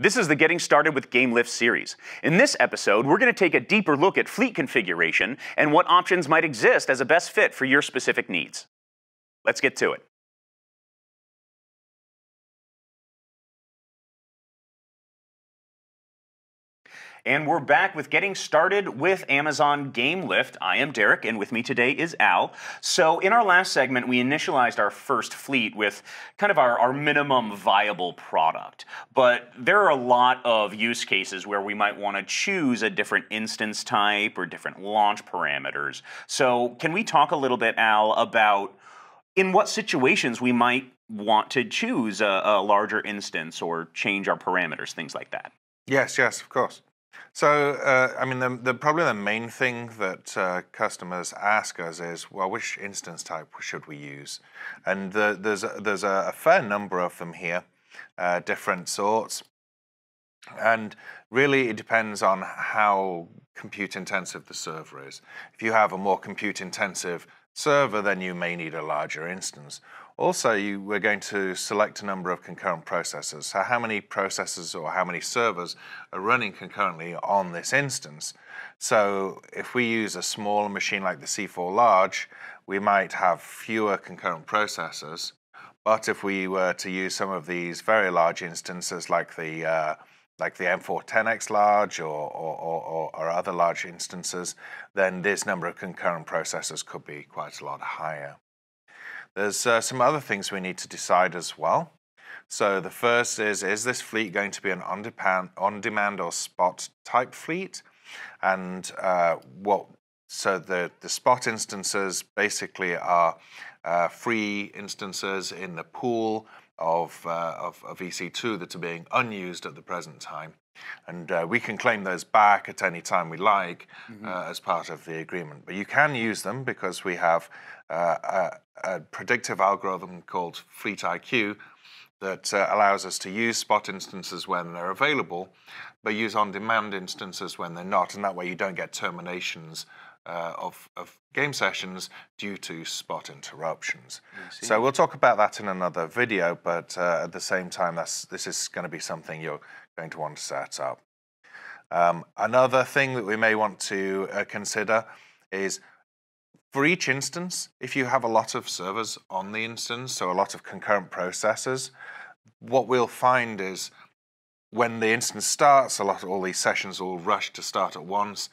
This is the Getting Started with GameLift series. In this episode, we're going to take a deeper look at fleet configuration and what options might exist as a best fit for your specific needs. Let's get to it. And we're back with getting started with Amazon GameLift. I am Derek, and with me today is Al. So, in our last segment, we initialized our first fleet with kind of our, our minimum viable product. But there are a lot of use cases where we might want to choose a different instance type or different launch parameters. So, can we talk a little bit, Al, about in what situations we might want to choose a, a larger instance or change our parameters, things like that? Yes, yes, of course. So, uh, I mean, the, the, probably the main thing that uh, customers ask us is, well, which instance type should we use? And the, there's a, there's a, fair number of them here, uh, different sorts. And really, it depends on how compute intensive the server is. If you have a more compute intensive server, then you may need a larger instance. Also, you, we're going to select a number of concurrent processors. So how many processors or how many servers are running concurrently on this instance? So if we use a small machine like the C4 Large, we might have fewer concurrent processors. But if we were to use some of these very large instances like the uh, like the M410X large or, or, or, or, other large instances, then this number of concurrent processors could be quite a lot higher. There's uh, some other things we need to decide as well. So the first is, is this fleet going to be an on-demand, or spot type fleet? And uh, what, so the, the spot instances basically are uh, free instances in the pool of, uh, of, of, EC2 that are being unused at the present time. And uh, we can claim those back at any time we like mm-hmm. uh, as part of the agreement. But you can use them because we have uh, a, predictive algorithm called FleetIQ that uh, allows us to use spot instances when they're available, but use on demand instances when they're not. And that way you don't get terminations uh, of, of, game sessions due to spot interruptions. So we'll talk about that in another video, but uh, at the same time, that's, this is going to be something you're going to want to set up. Um, another thing that we may want to uh, consider is for each instance, if you have a lot of servers on the instance, so a lot of concurrent processors, what we'll find is when the instance starts, a lot of all these sessions will rush to start at once.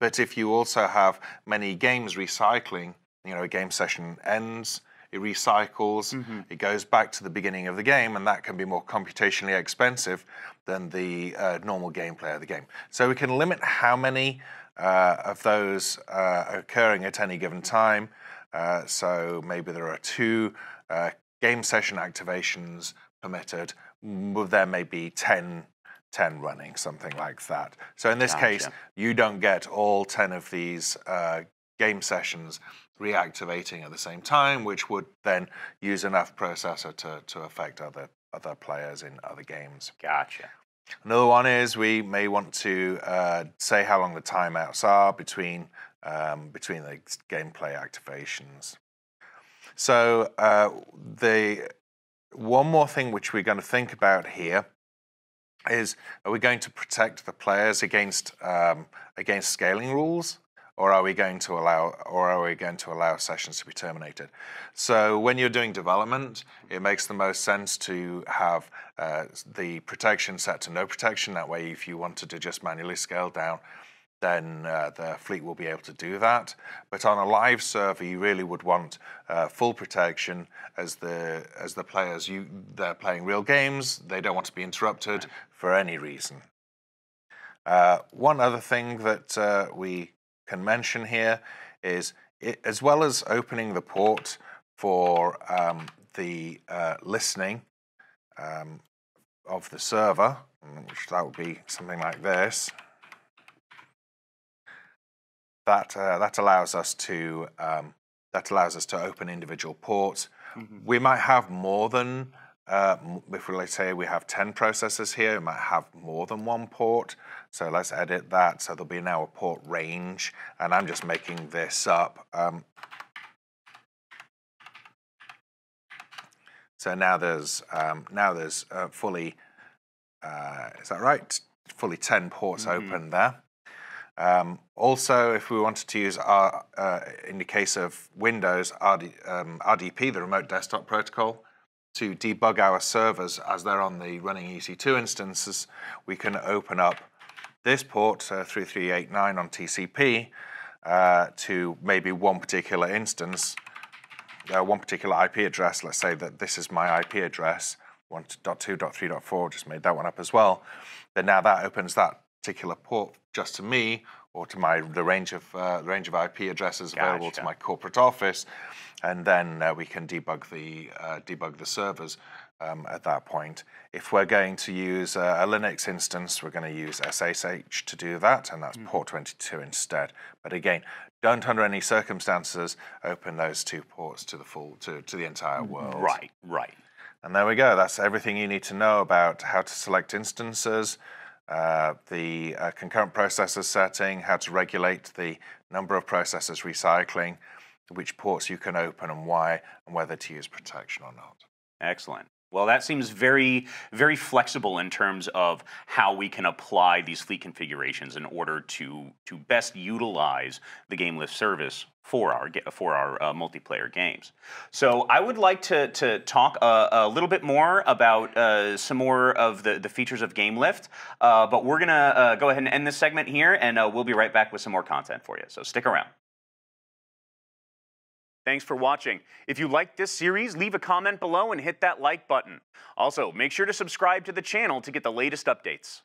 But if you also have many games recycling, you know, a game session ends, it recycles, mm-hmm. it goes back to the beginning of the game, and that can be more computationally expensive than the uh, normal gameplay of the game. So we can limit how many uh, of those uh, occurring at any given time. Uh, so maybe there are two uh, game session activations permitted. There may be 10 10 running, something like that. So in this gotcha. case, you don't get all 10 of these uh, game sessions reactivating at the same time, which would then use enough processor to, to affect other, other players in other games. Gotcha. Another one is we may want to uh, say how long the timeouts are between, um, between the gameplay activations. So uh, the one more thing which we're going to think about here is are we going to protect the players against um, against scaling rules or are we going to allow or are we going to allow sessions to be terminated so when you're doing development it makes the most sense to have uh, the protection set to no protection that way if you wanted to just manually scale down then uh, the fleet will be able to do that. But on a live server, you really would want uh, full protection as the as the players you they're playing real games. They don't want to be interrupted for any reason. Uh, one other thing that uh, we can mention here is it, as well as opening the port for um, the uh, listening um, of the server, which that would be something like this that uh, that allows us to um, that allows us to open individual ports. Mm-hmm. We might have more than uh, if we let's say we have 10 processors here, we might have more than one port. So let's edit that. So there'll be now a port range, and I'm just making this up. Um, so now there's um, now there's uh, fully uh, is that right? Fully 10 ports mm-hmm. open there. Um, also, if we wanted to use our, uh, in the case of Windows, RD, um, RDP, the Remote Desktop Protocol, to debug our servers as they're on the running EC2 instances, we can open up this port, uh, 3389 on TCP, uh, to maybe one particular instance, uh, one particular IP address. Let's say that this is my IP address, 1.2.3.4, just made that one up as well. But now that opens that particular port just to me or to my the range of uh, range of IP addresses gotcha. available to my corporate office, and then uh, we can debug the uh, debug the servers um, at that point. If we're going to use a, a Linux instance, we're going to use SSH to do that, and that's mm. port 22 instead. But again, don't under any circumstances open those two ports to the full to, to the entire world. Right, right. And there we go. That's everything you need to know about how to select instances, uh, the uh, concurrent processor setting, how to regulate the number of processors recycling, which ports you can open and why, and whether to use protection or not. Excellent. Well, that seems very, very flexible in terms of how we can apply these fleet configurations in order to to best utilize the GameLift service for our for our uh, multiplayer games. So I would like to to talk a, a little bit more about uh, some more of the the features of GameLift, uh, but we're gonna uh, go ahead and end this segment here, and uh, we'll be right back with some more content for you. So stick around. Thanks for watching. If you liked this series, leave a comment below and hit that like button. Also, make sure to subscribe to the channel to get the latest updates.